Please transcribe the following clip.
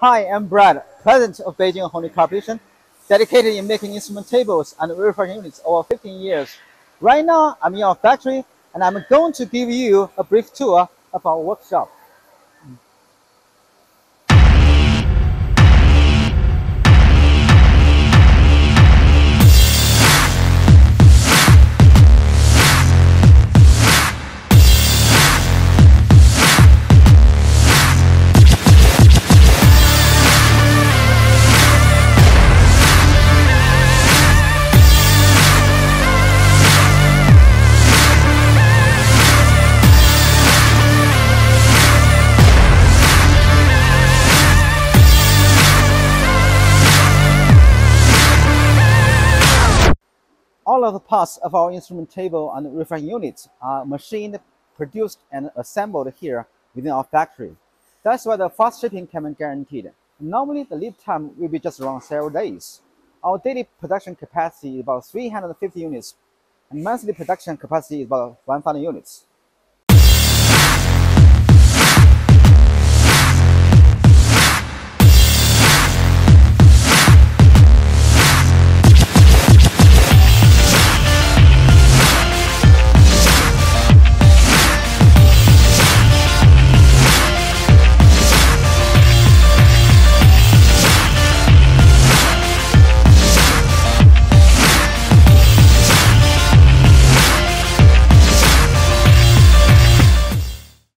Hi, I'm Brad, president of Beijing Hongdee Corporation, dedicated in making instrument tables and refraction units over 15 years. Right now, I'm in our factory and I'm going to give you a brief tour of our workshop. All of the parts of our instrument table and refraction units are machined, produced, and assembled here within our factory. That's why the fast shipping can be guaranteed. Normally, the lead time will be just around several days. Our daily production capacity is about 350 units, and monthly production capacity is about 1,000 units.